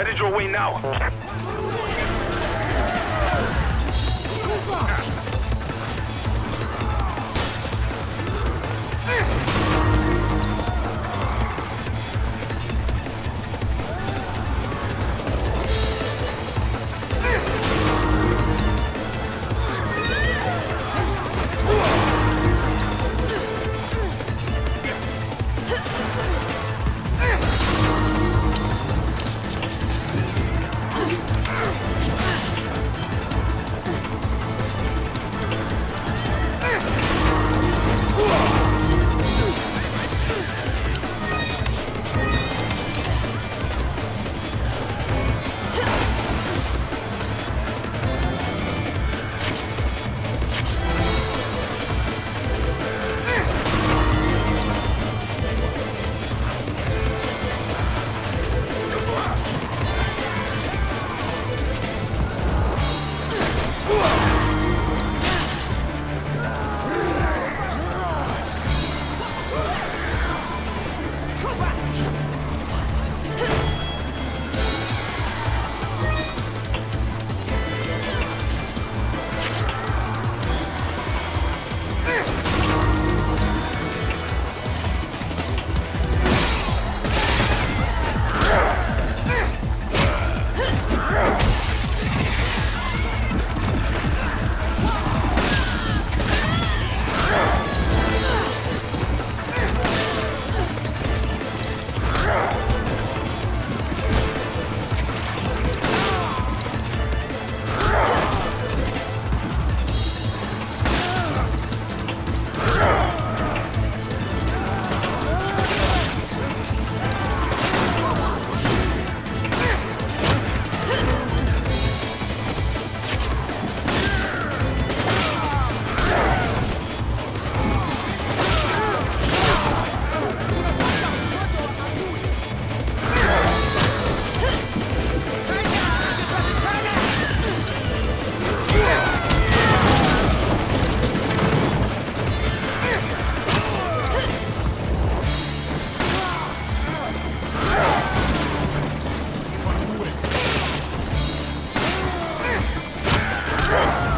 Headed your way now. Action!